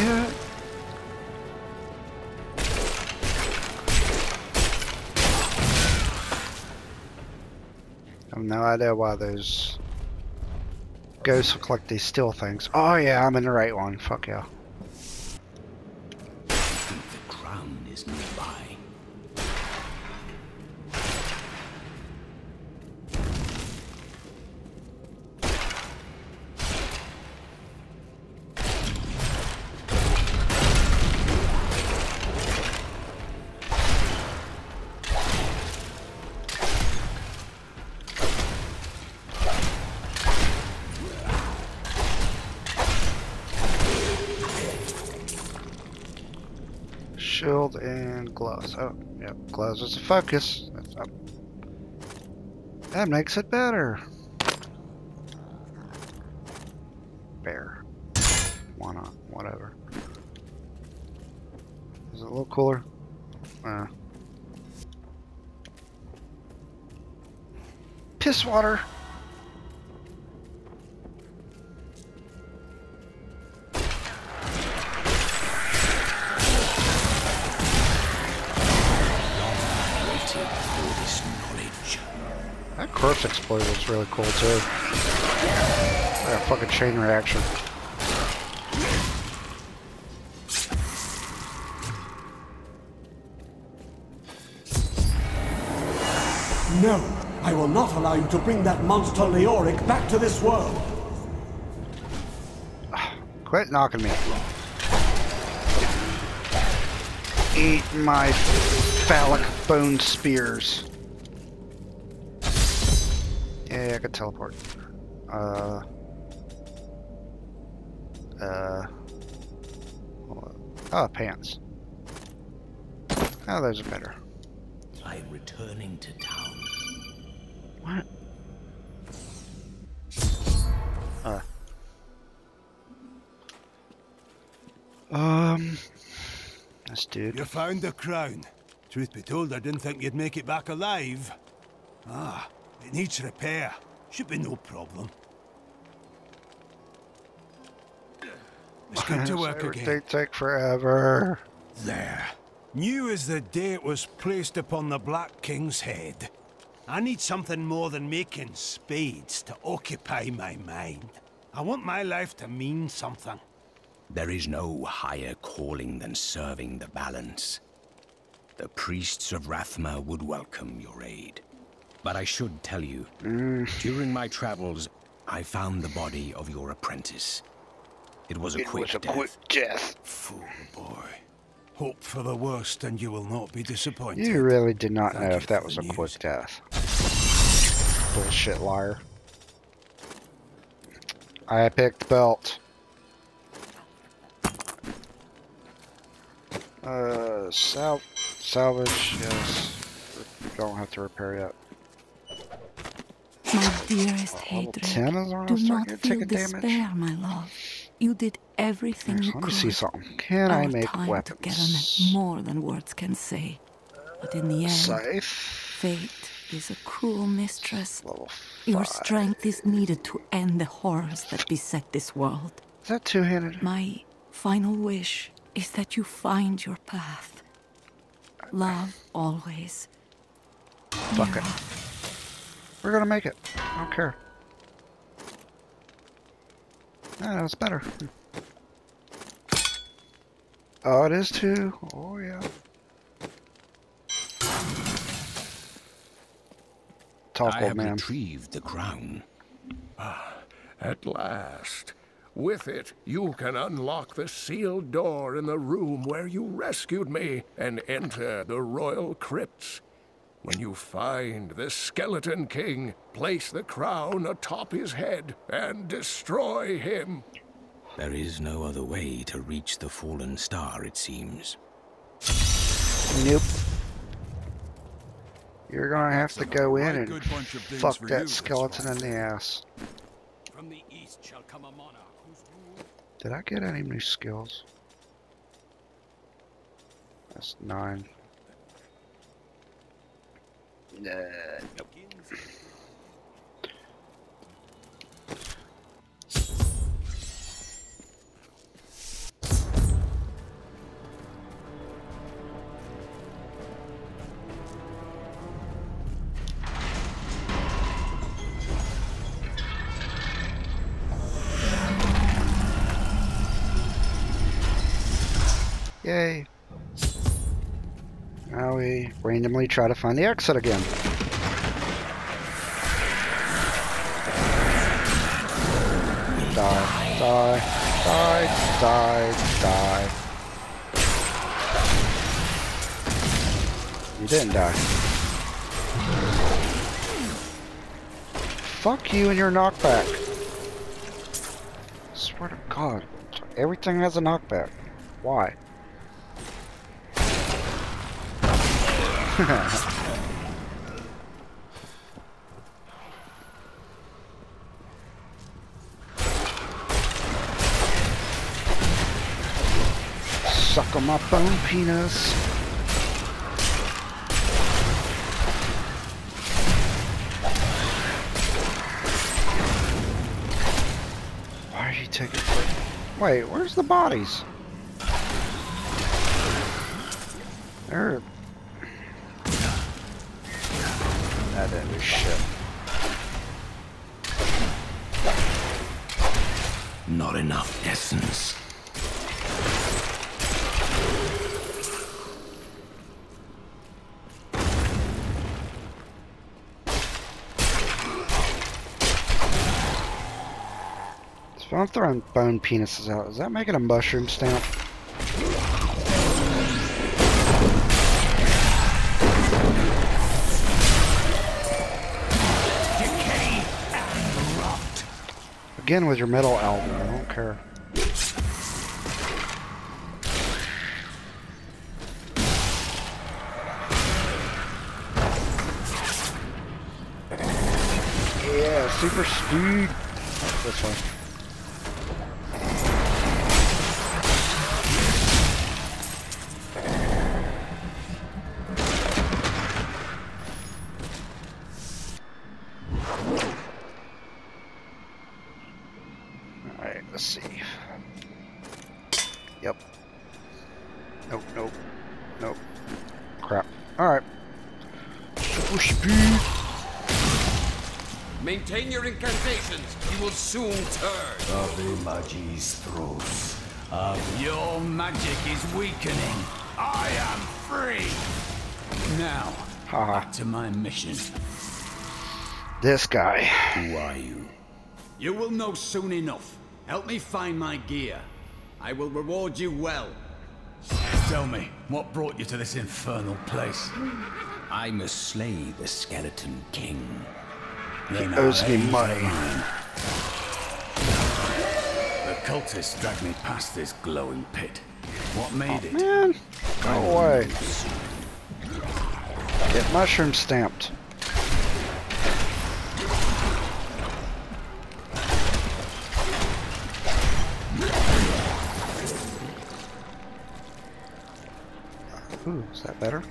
yet. I have no idea why those ghosts look like they steal things. Oh yeah, I'm in the right one. Fuck yeah. Shield and gloves. Oh, yep. Gloves is a focus. That makes it better. Bear. Why not? Whatever. Is it a little cooler? Uh. Piss water. Corpse exploder was really cool too. Like a fucking chain reaction. No, I will not allow you to bring that monster Leoric back to this world. Quit knocking me. Eat my phallic bone spears. Yeah, I could teleport. Uh. Uh. Oh, pants. Oh, those are better. I am returning to town. What? Uh. Um. This dude. You found the crown. Truth be told, I didn't think you'd make it back alive. Ah, it needs repair. Should be no problem. It's good to work again. They take forever. There. New as the day it was placed upon the Black King's head. I need something more than making spades to occupy my mind. I want my life to mean something. There is no higher calling than serving the balance. The priests of Rathma would welcome your aid. But I should tell you, during my travels, I found the body of your apprentice. It was a It quick was a death. quick death. Fool boy. Hope for the worst and you will not be disappointed. You really did not Thank know if that was a news. quick death. Bullshit liar. I picked belt. Uh, sal salvage, yes. Don't have to repair yet. My dearest Level Haedrig, 10 is when I do not feel despair, damage. my love. You did everything Let you could. see something. Can Our I make time weapons? together more than words can say. But in the end, Safe. fate is a cruel mistress. Your strength is needed to end the horrors that beset this world. Is that two-handed? My final wish is that you find your path. Love always. Fuck it. We're gonna make it. I don't care. Ah, that's better. Oh, it is too. Oh, yeah. Talk, I old have man. retrieved the crown. Ah, At last. With it, you can unlock the sealed door in the room where you rescued me and enter the royal crypts. When you find the Skeleton King, place the crown atop his head and destroy him. There is no other way to reach the fallen star, it seems. Nope. You're gonna have to go in and good bunch of things fuck that you, skeleton in the ass. From the east shall come a monarch whose Did I get any new skills? That's nine. Yay. Randomly try to find the exit again. Die, die, die, die, die. You didn't die. Fuck you and your knockback. Swear to God, everything has a knockback. Why? Suck on my bone penis. Why are you taking... Wait, where's the bodies? They're... Not enough essence. So I'm throwing bone penises out. Is that making a mushroom stamp? Again with your metal album. I don't care. Yeah, super speed. This one. Let's see. Yep. Nope, nope, nope. Crap. Alright. Super speed. Maintain your incantations. You will soon turn. Of Ave Magis Thros. Your magic is weakening. I am free. Now, Haha. back to my mission. This guy. Who are you? You will know soon enough. Help me find my gear. I will reward you well. Tell me, what brought you to this infernal place? I must slay the Skeleton King. Then owes me money. mine. The cultists dragged me past this glowing pit. What made it? Man, go away. Get mushroom stamped. Ooh, is that better?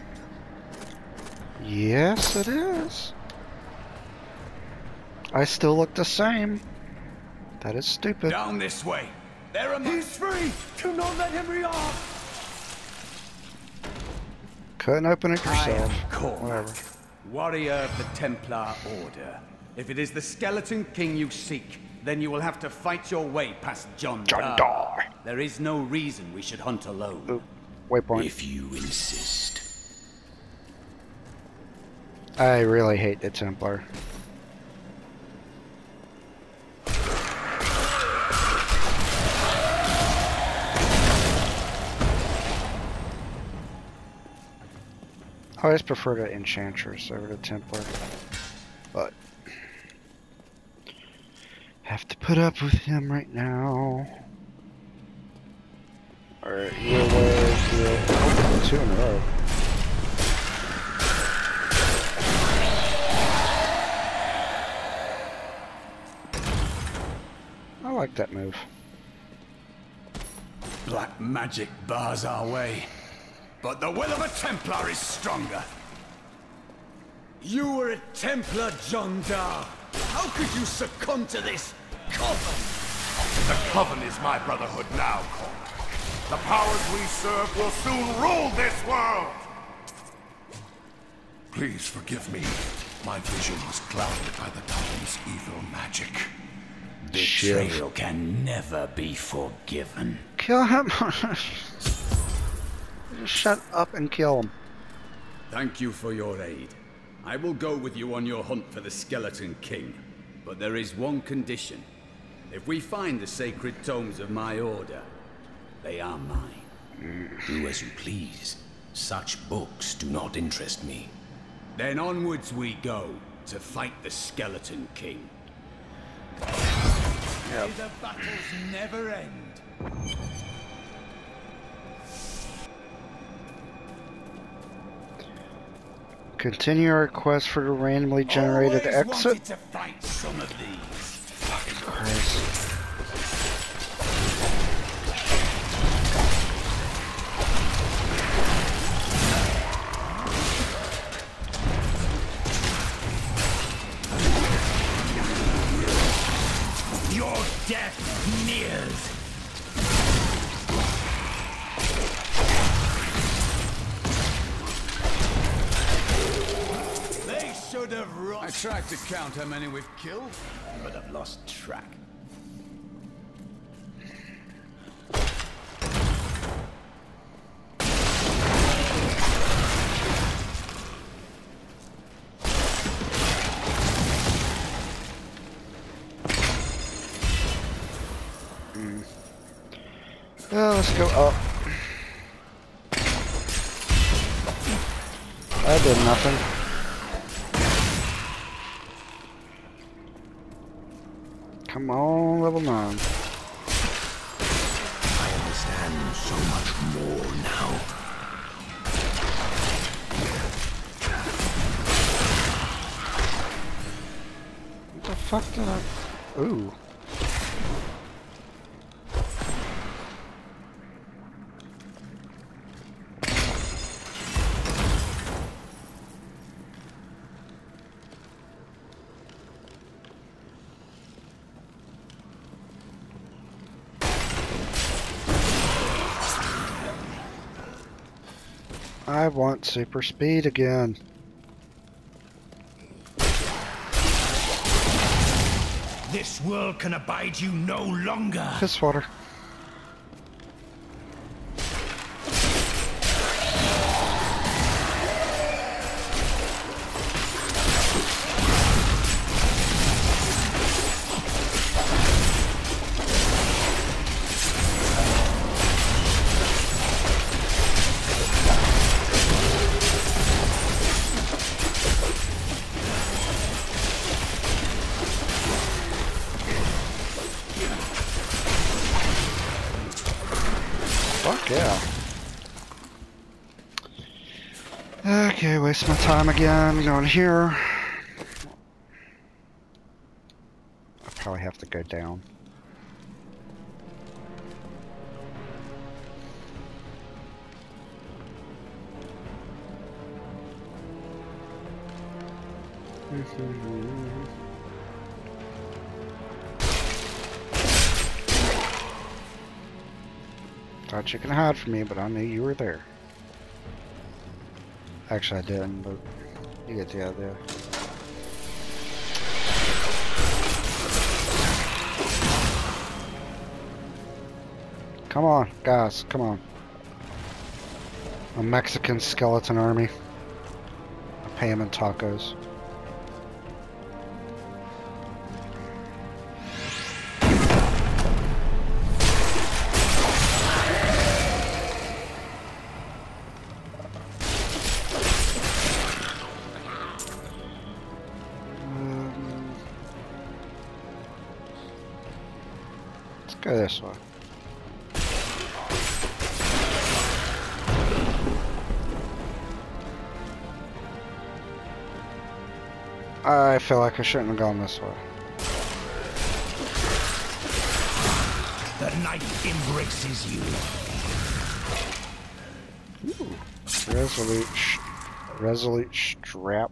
Yes, it is. I still look the same. That is stupid. Down this way. There are He's free! Do not let him re-arm! Couldn't open it I yourself. am Cormac, Whatever. warrior of the Templar Order. If it is the Skeleton King you seek, then you will have to fight your way past John John Dar. Dar. There is no reason we should hunt alone. Oop, waypoint. If you insist. I really hate the Templar. I always prefer the Enchantress over the Templar. But have to put up with him right now. Alright, away, heal. Oh, two in a row. I like that move. Black magic bars our way. But the will of a Templar is stronger. You were a Templar, Jondar. How could you succumb to this coven? The Coven is my brotherhood now, Cormac. The powers we serve will soon rule this world! Please forgive me. My vision was clouded by the Coven's evil magic. Betrayal can never be forgiven. Kill him. Just shut up and kill him. Thank you for your aid. I will go with you on your hunt for the Skeleton King. But there is one condition. If we find the sacred tomes of my order, they are mine. Do as you please. Such books do not interest me. Then onwards we go to fight the Skeleton King. May the battles never end. Continue our quest for the randomly generated Always exit. wanted to fight some of these. Christ. Tried to count how many we've killed, but I've lost track. Well, let's go up. That did nothing. Come on, level 9. I understand so much more now. What the fuck did I... Ooh. I want super speed again. This world can abide you no longer. Piss water. Waste my time again going here. I probably have to go down. Thought you could hide from me, but I knew you were there. Actually, I didn't, but you get the idea. Come on, guys, come on. A Mexican skeleton army. I pay him in tacos. Go this way. I feel like I shouldn't have gone this way. The night embraces you. Resolute, resolute strap.